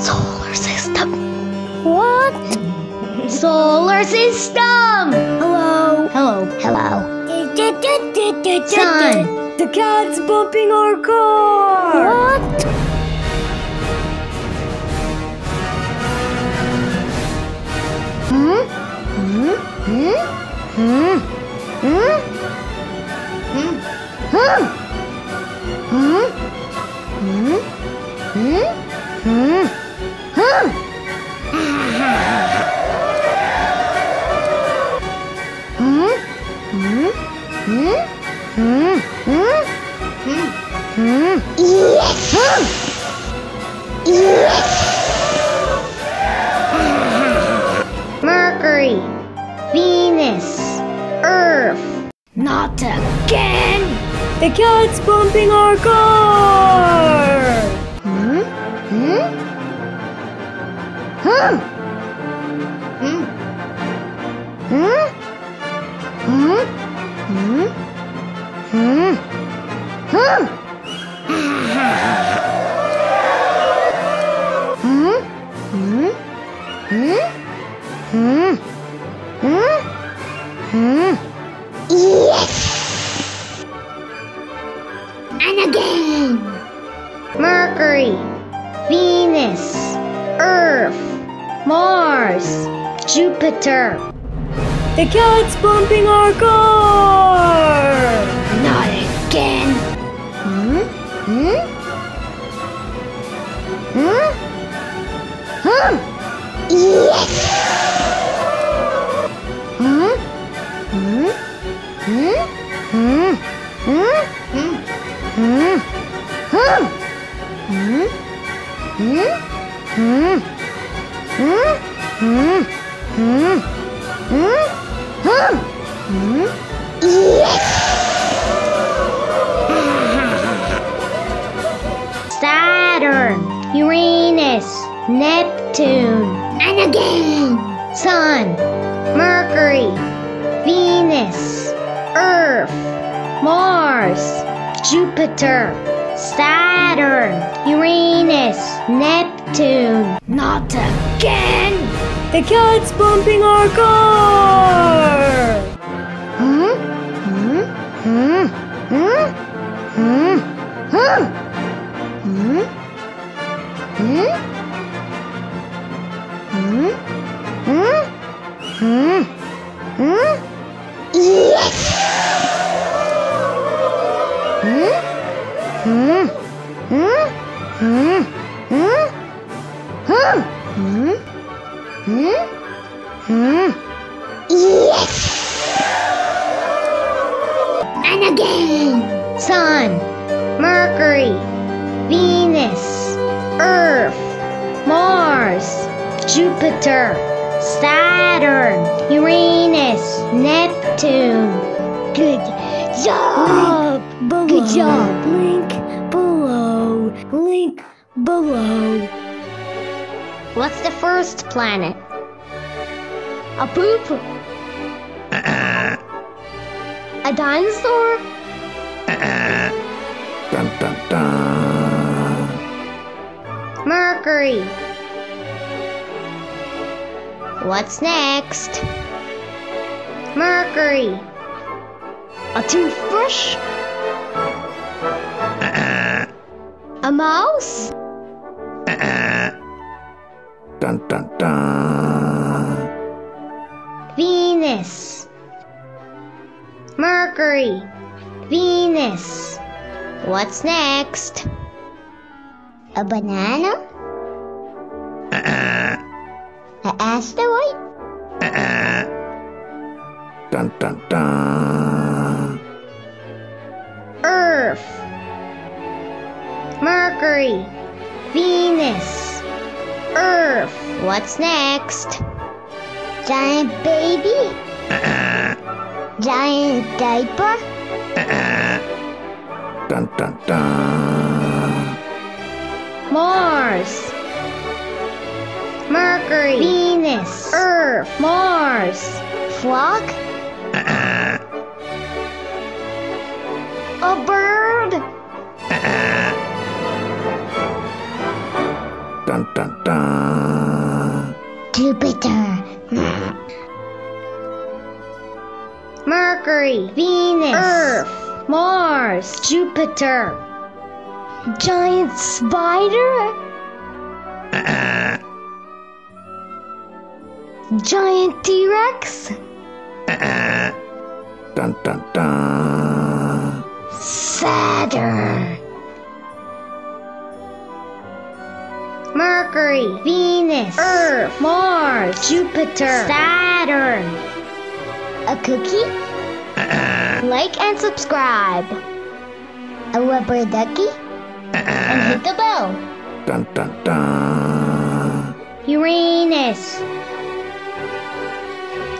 Solar system. What? Solar system. Hello. Hello. Hello. Son. The cat's bumping our car. What? Hmm? Hmm? Hmm? Hmm? Hmm? Hmm? hmm? Mercury, Venus, Earth. Not again! The cat's bumping our car! Hmm? Hmm? Hmm? Hmm? And again! Mercury, Venus, Earth, Mars, Jupiter. The cat's bumping our car! Not again! Hmm? Hmm? Hmm? Hmm? Yes! Hmm? Hmm? Hmm? Hmm? Saturn, Uranus, Neptune, and again, Sun, Mercury, Venus, Earth, Mars, Jupiter, Saturn, Uranus, Neptune. Not again! The cat's bumping our car! Hmm? Hmm? Hmm? Hmm? Hmm? Hmm? Hmm? Hmm? Hmm? Hmm? Hmm? Hmm? Jupiter, Saturn, Uranus, Neptune. Good job! Below. Good job. Link below. Link below. What's the first planet? A poop? A dinosaur? Dun dun dun. Mercury. What's next? Mercury. A toothbrush? Uh-uh. A mouse? Uh-uh. Dun dun dun. Venus. Mercury. Venus. What's next? A banana? Uh-uh. A asteroid? Dun dun. Earth. Mercury. Venus. Earth. What's next? Giant baby? Giant diaper? Dun dun dun. Mars. Mercury. Venus. Earth. Mars. Frog? Mercury, Venus, Earth, Mars, Jupiter. Giant spider? Giant T Rex? Dun dun dun. Saturn. Mercury, Venus, Earth, Mars, Jupiter, Saturn. A cookie? Like and subscribe. A rubber ducky? And hit the bell. Dun dun dun. Uranus.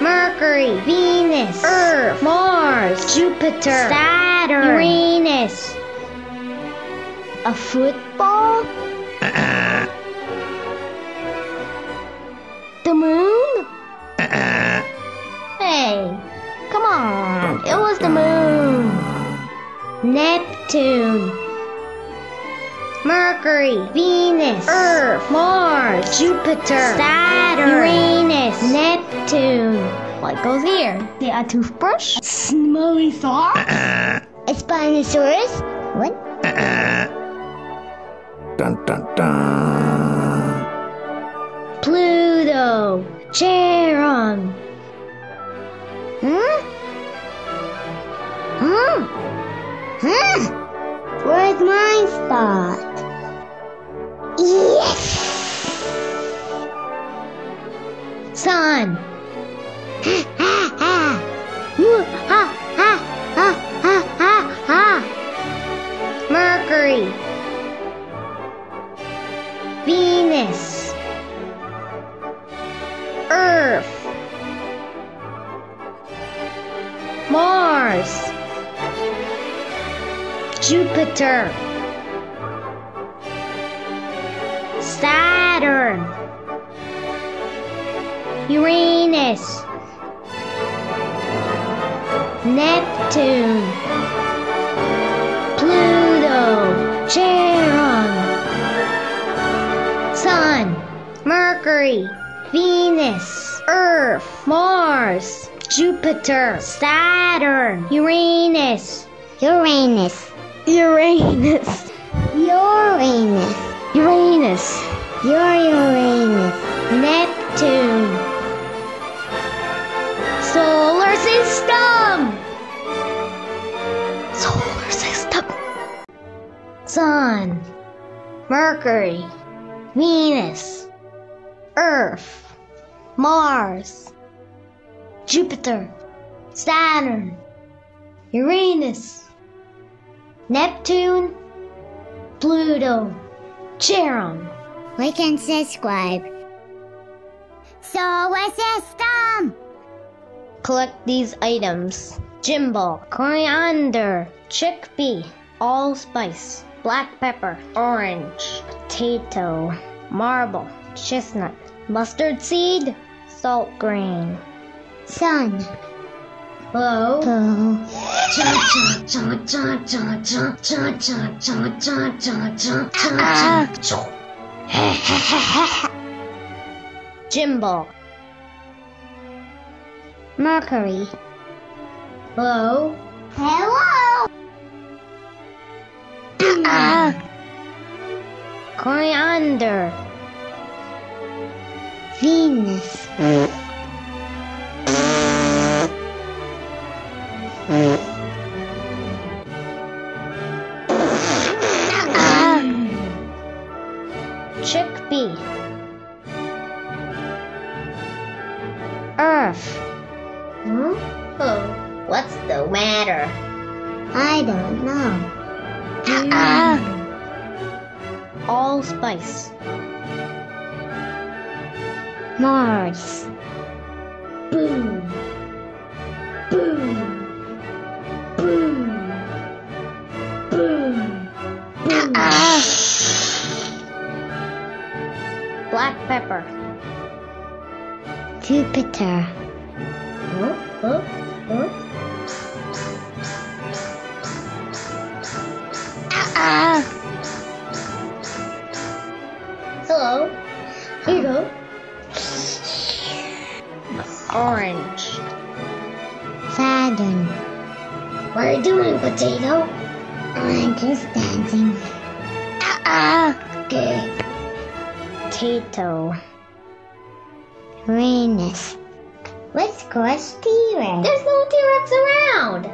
Mercury, Venus, Earth, Mars, Jupiter, Saturn, Uranus. A football? Neptune. Mercury, Venus, Earth, Mars, Jupiter, Saturn, Uranus, Neptune. What goes here? The a toothbrush? Smelly socks? A Spinosaurus? What? Dun dun dun. Pluto, Charon. Hmm? Hmm? Hmm? Where's my spot? Yes! Sun. Mercury. Venus. Earth. Mars. Jupiter. Saturn. Uranus. Neptune. Pluto. Charon. Sun. Mercury. Venus. Earth. Mars. Jupiter. Saturn. Uranus. Uranus. Uranus. Uranus. Uranus. Your Uranus. Neptune. Solar system. Solar system. Sun. Mercury. Venus. Earth. Mars. Jupiter. Saturn. Uranus. Neptune. Pluto. Charon. Like and subscribe. Solar System! Collect these items. Gimbal, coriander, chickpea, allspice, black pepper, orange, potato, marble, chestnut, mustard seed, salt grain. Sun. Bow. Gimbal. Mercury. Hello. Hello. Coriander. Venus. Mm. Chickpea. Earth. Hmm? Oh, what's the matter? I don't know. Allspice. Mars. Jupiter. Huh? Huh? Huh? Hello. Here you go. Orange. Saturn. What are you doing, potato? I'm just dancing. Ah, okay. Potato. Venus. What's cross T-Rex? There's no T-Rex around.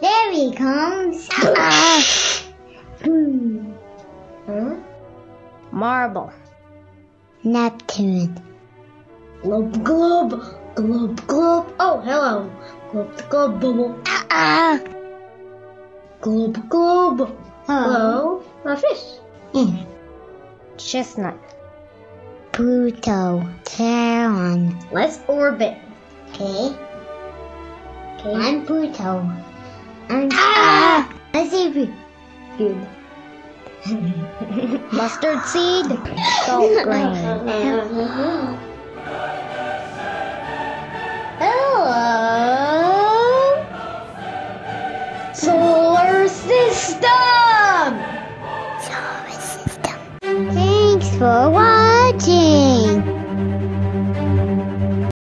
There he comes. Hmm. Huh? Marble. Neptune. Globe, globe, globe, globe. Oh, hello. Globe, globe, bubble. Ah. Globe, globe. Oh. Hello. A fish. Mm. Chestnut. Pluto. Charon. Let's orbit. Okay. Okay. I'm Pluto. I'm Ah! I see you. Good. Mustard seed. Salt grain.